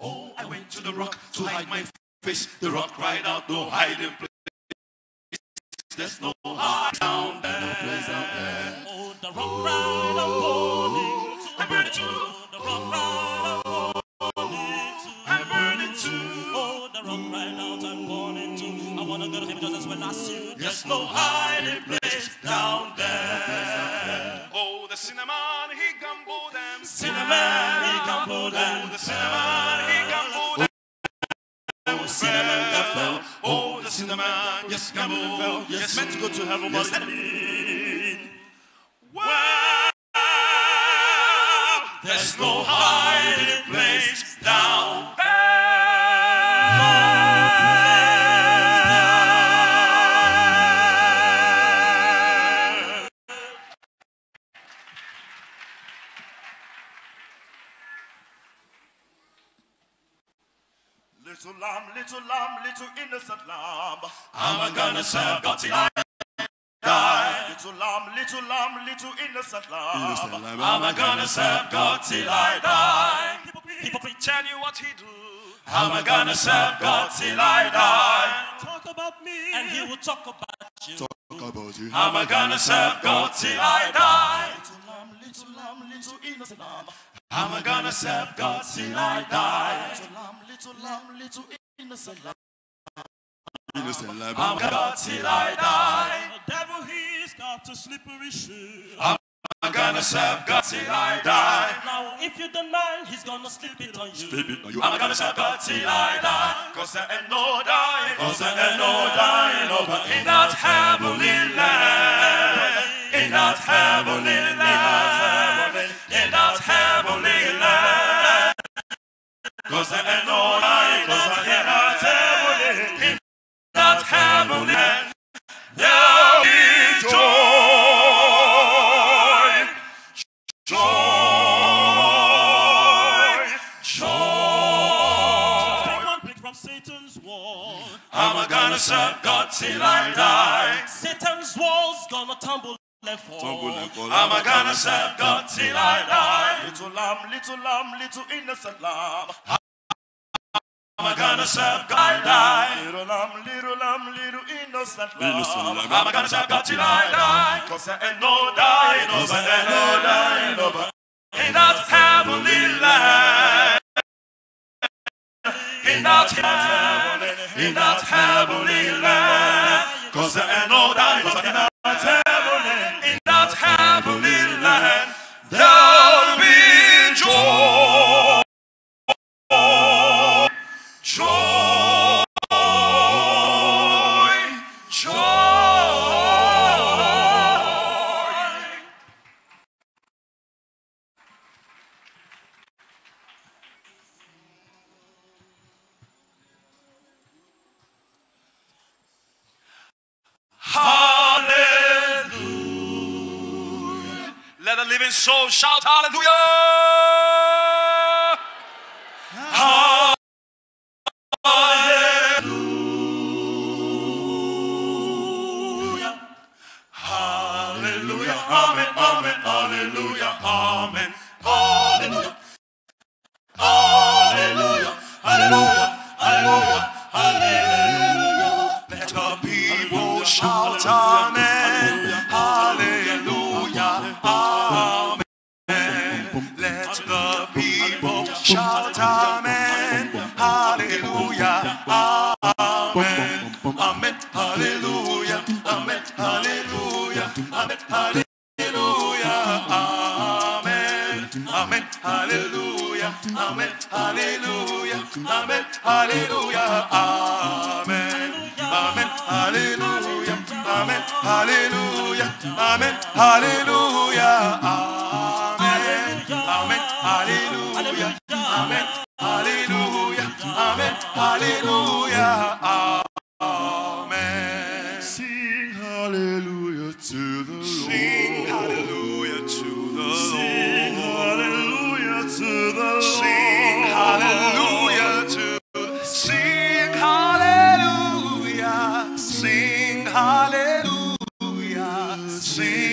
Oh, I went to the rock to hide my face. The rock cried out, no hiding place. There's no hide down there. No place down there. Oh, the rock ride I'm burning to. I'm burning too. The rock I'm burning to. I'm burning too. Oh, the rock ride out I'm burning to. I wanna go to heaven just as when I see you. There's no hiding place down there. The cinnamon, he gumbo them. Cinnamon, he gumbo them. Oh, the cinnamon, he gumbo them. Oh, cinnamon fell. Oh, the cinnamon, yes, gumbo. Yes, meant to go to heaven, but Well, there's no hiding place down there. Little lamb, little lamb, little innocent lamb. I'm gonna serve God till I die. Little lamb, little lamb, little innocent lamb. I'm gonna serve God till I die. People people, preach Tell you what he do. I'm gonna serve God till I die. talk about me, and he will talk about you. Talk about you. I'm gonna serve God till I die. Little lamb, little lamb, little innocent lamb. I'm gonna serve God till I die. Little lamb, little lamb, little innocent lamb. Innocent lamb. I'm God till I die. The devil, he's got a slippery shoe. I'm gonna serve God till I die. Now, if you don't mind, he's gonna slip it on you. Baby, now you I'm gonna serve God till I die. Cause there ain't no dying, cause there ain't no dying over in that heavenly land. In that heavenly land. Satan's wall's gonna tumble and fall. Tumble. I'm gonna serve God till I die. Little lamb, little lamb, little innocent lamb. I'm gonna serve God till I die. Little lamb, little lamb, little innocent lamb. I'm gonna serve God till I die. Cause there ain't no dying there ain't no dying. In that heavenly land. In that heavenly, in that heavenly land. Cause there ain't no dying in Living soul shout hallelujah. Hallelujah. Hallelujah. Amen. Amen. Hallelujah. Amen. Shout Amen. Hallelujah. Amen. Amen. Hallelujah. Amen. Hallelujah. Amen. Hallelujah. Amen. Amen. Hallelujah. Amen. Hallelujah. Amen. Hallelujah. Amen. Amen. Hallelujah. Amen. Hallelujah. Amen. Hallelujah. Hallelujah. Amen. Sing hallelujah to the Sing Lord. hallelujah to the Sing Lord. hallelujah to the Lord. Sing hallelujah to sing hallelujah. Sing hallelujah. Sing